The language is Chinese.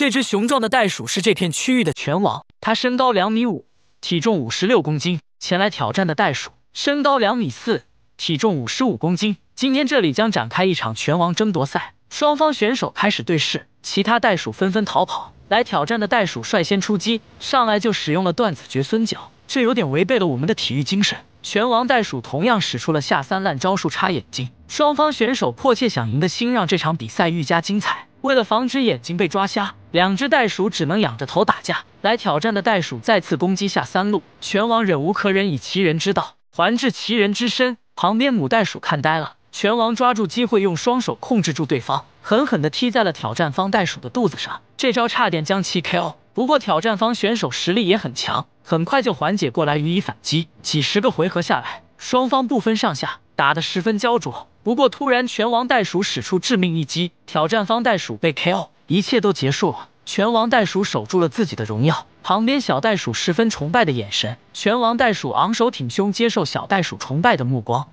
这只雄壮的袋鼠是这片区域的拳王，它身高两米五，体重五十六公斤。前来挑战的袋鼠身高两米四，体重五十五公斤。今天这里将展开一场拳王争夺赛，双方选手开始对视，其他袋鼠纷纷逃跑。来挑战的袋鼠率先出击，上来就使用了断子绝孙脚，这有点违背了我们的体育精神。拳王袋鼠同样使出了下三滥招数，插眼睛。双方选手迫切想赢的心，让这场比赛愈加精彩。为了防止眼睛被抓瞎，两只袋鼠只能仰着头打架。来挑战的袋鼠再次攻击下三路，拳王忍无可忍，以其人之道还治其人之身。旁边母袋鼠看呆了，拳王抓住机会，用双手控制住对方，狠狠地踢在了挑战方袋鼠的肚子上。这招差点将其 KO。不过挑战方选手实力也很强，很快就缓解过来，予以反击。几十个回合下来，双方不分上下，打得十分焦灼。不过突然，拳王袋鼠使出致命一击，挑战方袋鼠被 KO，一切都结束了。拳王袋鼠守住了自己的荣耀，旁边小袋鼠十分崇拜的眼神。拳王袋鼠昂首挺胸，接受小袋鼠崇拜的目光。